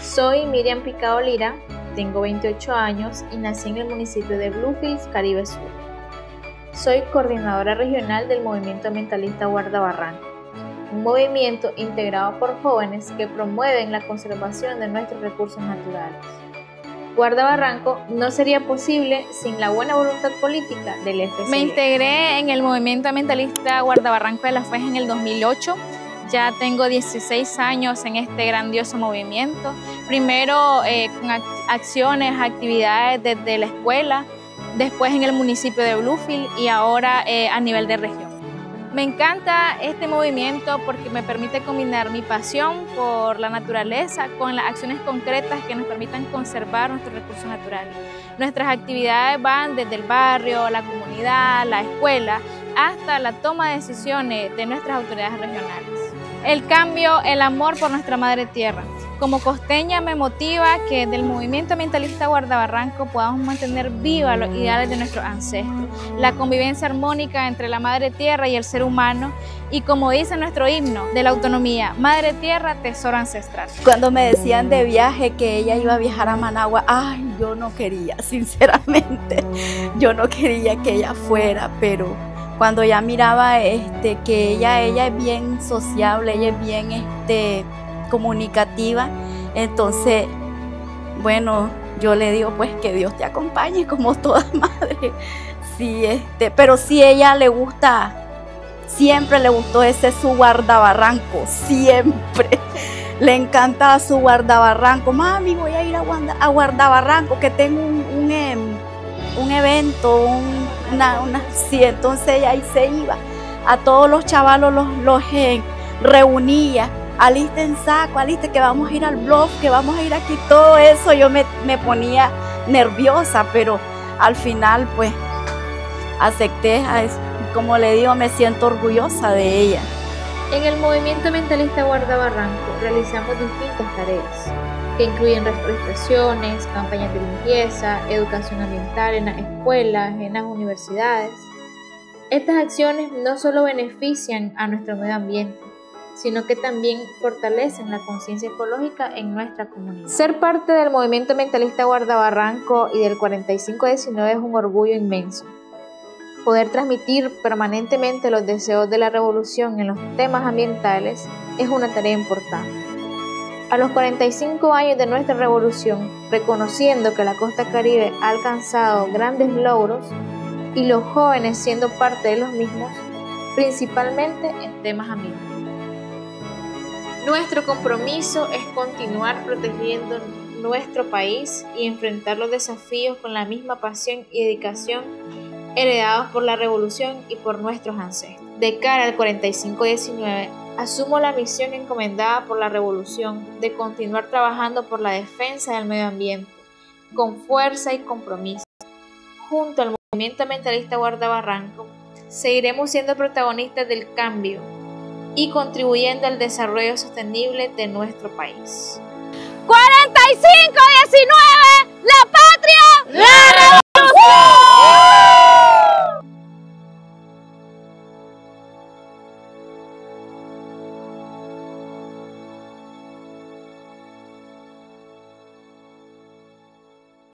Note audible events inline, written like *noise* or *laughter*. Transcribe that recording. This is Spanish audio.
Soy Miriam Picado Lira, tengo 28 años y nací en el municipio de Bluefields, Caribe Sur. Soy coordinadora regional del movimiento ambientalista Guarda Barranco, un movimiento integrado por jóvenes que promueven la conservación de nuestros recursos naturales. Guarda Barranco no sería posible sin la buena voluntad política del FCD. Me integré en el movimiento ambientalista Guarda Barranco de la FES en el 2008 ya tengo 16 años en este grandioso movimiento. Primero eh, con acciones, actividades desde la escuela, después en el municipio de Bluefield y ahora eh, a nivel de región. Me encanta este movimiento porque me permite combinar mi pasión por la naturaleza con las acciones concretas que nos permitan conservar nuestros recursos naturales. Nuestras actividades van desde el barrio, la comunidad, la escuela, hasta la toma de decisiones de nuestras autoridades regionales el cambio, el amor por nuestra madre tierra. Como costeña me motiva que del movimiento ambientalista Guardabarranco podamos mantener vivas los ideales de nuestros ancestros, la convivencia armónica entre la madre tierra y el ser humano y como dice nuestro himno de la autonomía, madre tierra, tesoro ancestral. Cuando me decían de viaje que ella iba a viajar a Managua, ay, yo no quería, *laughs* sinceramente, yo no quería que ella fuera, pero cuando ya miraba este, que ella, ella es bien sociable, ella es bien este, comunicativa, entonces, bueno, yo le digo pues que Dios te acompañe como toda *laughs* madre. Sí, este, pero sí ella le gusta, siempre le gustó ese su guardabarranco, siempre. *laughs* Le encanta su guardabarranco. Mami, voy a ir a, guardabarranco, que tengo un, un, em, un evento, un una, una, sí, entonces ella ahí se iba. A todos los chavalos los, los eh, reunía, alisten saco, aliste que vamos a ir al blog, que vamos a ir aquí, todo eso yo me, me ponía nerviosa, pero al final pues acepté, como le digo, me siento orgullosa de ella. En el movimiento mentalista Guarda Barranco realizamos distintas tareas que incluyen reforestaciones, campañas de limpieza, educación ambiental en las escuelas, en las universidades. Estas acciones no solo benefician a nuestro medio ambiente, sino que también fortalecen la conciencia ecológica en nuestra comunidad. Ser parte del movimiento ambientalista Guardabarranco y del 4519 es un orgullo inmenso. Poder transmitir permanentemente los deseos de la revolución en los temas ambientales es una tarea importante. A los 45 años de nuestra revolución, reconociendo que la costa caribe ha alcanzado grandes logros y los jóvenes siendo parte de los mismos, principalmente en temas ambientales. Nuestro compromiso es continuar protegiendo nuestro país y enfrentar los desafíos con la misma pasión y dedicación heredados por la revolución y por nuestros ancestros. De cara al 4519, Asumo la misión encomendada por la revolución de continuar trabajando por la defensa del medio ambiente, con fuerza y compromiso. Junto al movimiento ambientalista Guarda Barranco, seguiremos siendo protagonistas del cambio y contribuyendo al desarrollo sostenible de nuestro país. 4519, la patria